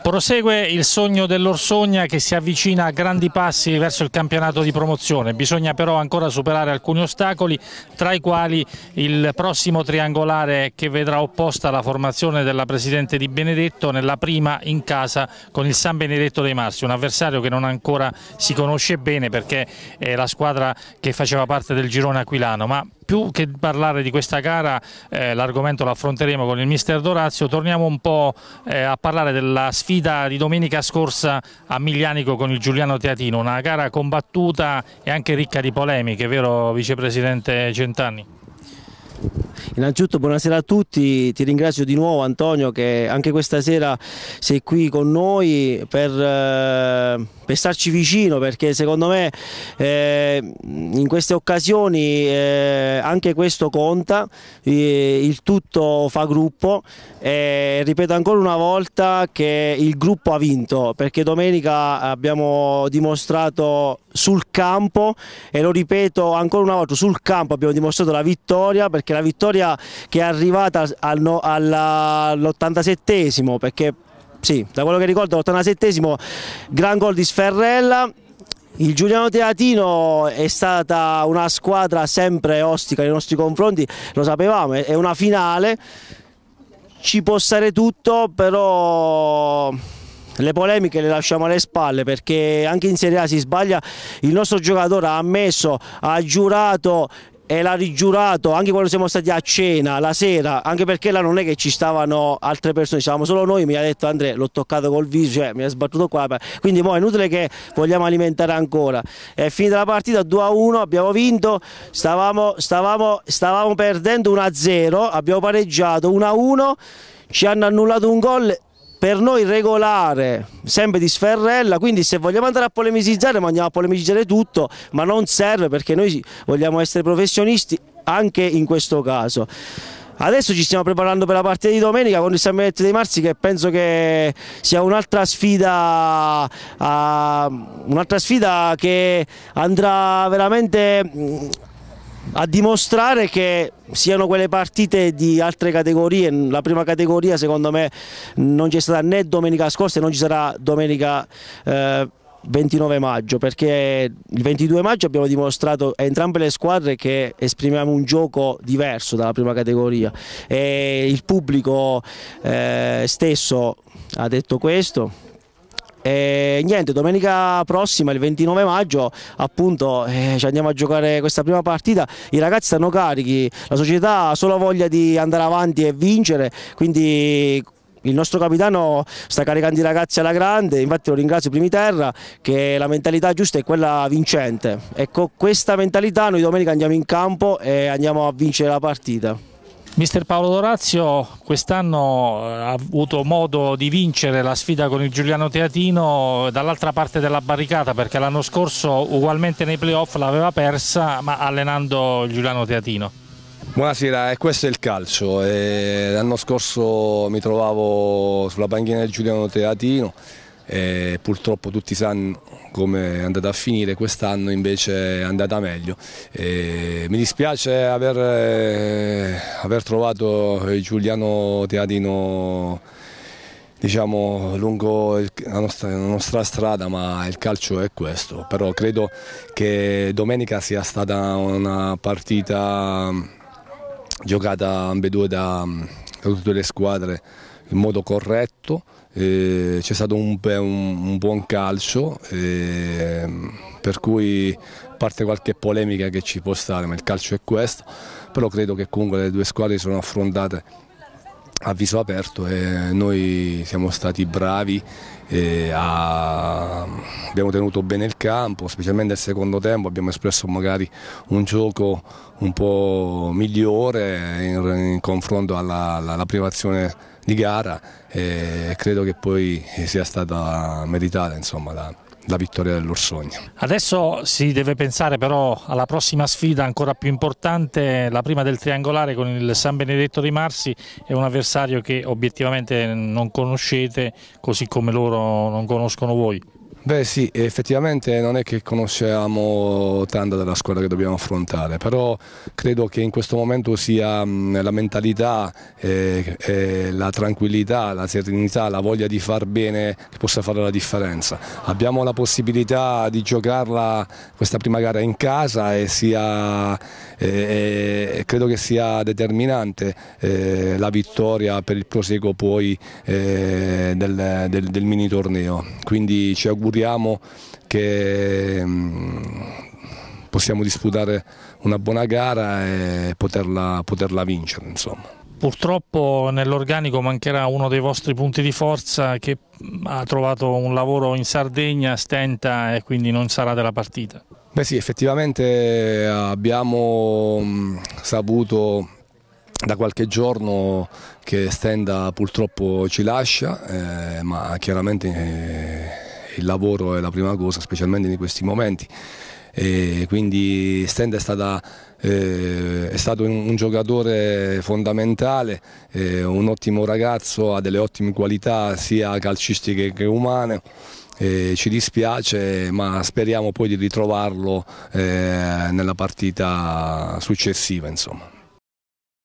Prosegue il sogno dell'Orsogna che si avvicina a grandi passi verso il campionato di promozione, bisogna però ancora superare alcuni ostacoli, tra i quali il prossimo triangolare che vedrà opposta la formazione della Presidente Di Benedetto nella prima in casa con il San Benedetto dei Marsi, un avversario che non ancora si conosce bene perché è la squadra che faceva parte del girone aquilano, ma più che parlare di questa gara, eh, l'argomento lo affronteremo con il mister Dorazio, torniamo un po' eh, a parlare della sfida di domenica scorsa a Miglianico con il Giuliano Teatino, una gara combattuta e anche ricca di polemiche, vero vicepresidente Centanni? Innanzitutto buonasera a tutti, ti ringrazio di nuovo Antonio che anche questa sera sei qui con noi per, eh, per starci vicino perché secondo me eh, in queste occasioni eh, anche questo conta, eh, il tutto fa gruppo. E ripeto ancora una volta che il gruppo ha vinto perché domenica abbiamo dimostrato sul campo e lo ripeto ancora una volta sul campo abbiamo dimostrato la vittoria perché la vittoria che è arrivata all'87esimo perché sì, da quello che ricordo all'87esimo gran gol di Sferrella. Il Giuliano Teatino è stata una squadra sempre ostica nei nostri confronti, lo sapevamo, è una finale, ci può stare tutto, però le polemiche le lasciamo alle spalle perché anche in Serie A si sbaglia, il nostro giocatore ha ammesso, ha giurato e l'ha rigiurato anche quando siamo stati a cena la sera, anche perché là non è che ci stavano altre persone, stavamo solo noi, mi ha detto Andrea l'ho toccato col viso, cioè mi ha sbattuto qua, quindi mo è inutile che vogliamo alimentare ancora. È finita la partita 2 a 1, abbiamo vinto, stavamo, stavamo, stavamo perdendo 1 a 0, abbiamo pareggiato 1 a 1, ci hanno annullato un gol per noi regolare, sempre di Sferrella, quindi se vogliamo andare a polemicizzare andiamo a polemicizzare tutto, ma non serve perché noi vogliamo essere professionisti anche in questo caso. Adesso ci stiamo preparando per la partita di domenica con il San Benedetto dei Marsi che penso che sia un'altra sfida, uh, un'altra sfida che andrà veramente a dimostrare che siano quelle partite di altre categorie, la prima categoria secondo me non c'è stata né domenica scorsa e non ci sarà domenica eh, 29 maggio perché il 22 maggio abbiamo dimostrato a entrambe le squadre che esprimiamo un gioco diverso dalla prima categoria. E il pubblico eh, stesso ha detto questo e niente, domenica prossima, il 29 maggio, appunto, eh, ci andiamo a giocare questa prima partita. I ragazzi stanno carichi, la società ha solo voglia di andare avanti e vincere, quindi il nostro capitano sta caricando i ragazzi alla grande, infatti lo ringrazio Primiterra che la mentalità giusta è quella vincente e con questa mentalità noi domenica andiamo in campo e andiamo a vincere la partita. Mister Paolo Dorazio quest'anno eh, ha avuto modo di vincere la sfida con il Giuliano Teatino dall'altra parte della barricata perché l'anno scorso ugualmente nei playoff l'aveva persa ma allenando Giuliano Teatino. Buonasera, questo è il calcio. L'anno scorso mi trovavo sulla panchina del Giuliano Teatino e purtroppo tutti sanno come è andata a finire, quest'anno invece è andata meglio. E mi dispiace aver, eh, aver trovato Giuliano Teatino diciamo, lungo la, nostra, la, nostra, strada, ma il calcio è questo. Però credo che domenica sia stata una partita giocata ambedue da, da tutte le squadre in modo corretto c'è stato un, un, un, buon calcio, per cui parte qualche polemica che ci può stare, ma il calcio è questo, però credo che comunque le due squadre sono affrontate a viso aperto e noi siamo stati bravi, a... abbiamo tenuto bene il campo, specialmente nel secondo tempo abbiamo espresso magari un gioco un po' migliore in, in confronto alla, alla, alla privazione di gara e credo che poi sia stata meritata insomma, la, la vittoria dell'Orsogna. Adesso si deve pensare però alla prossima sfida ancora più importante, la prima del triangolare con il San Benedetto di Marsi, è un avversario che obiettivamente non conoscete così come loro non conoscono voi. Beh sì, effettivamente non è che conosciamo tanto della squadra che dobbiamo affrontare, però credo che in questo momento sia la mentalità, eh, eh, la tranquillità, la serenità, la voglia di far bene che possa fare la differenza. Abbiamo la possibilità di giocarla questa prima gara in casa e sia, eh, credo che sia determinante eh, la vittoria per il proseguo poi eh, del, del, del mini torneo. Quindi ci auguriamo auguriamo che mm, possiamo disputare una buona gara e poterla, poterla vincere. Insomma. Purtroppo nell'organico mancherà uno dei vostri punti di forza che ha trovato un lavoro in Sardegna, stenta e quindi non sarà della partita. Beh sì, effettivamente abbiamo mm, saputo da qualche giorno che Stenda purtroppo ci lascia, eh, ma chiaramente eh, il lavoro è la prima cosa, specialmente in questi momenti. E quindi Stend è, stata, eh, è stato un, giocatore fondamentale, eh, un ottimo ragazzo, ha delle ottime qualità sia calcistiche che umane. Eh, ci dispiace ma speriamo poi di ritrovarlo eh, nella partita successiva. Insomma.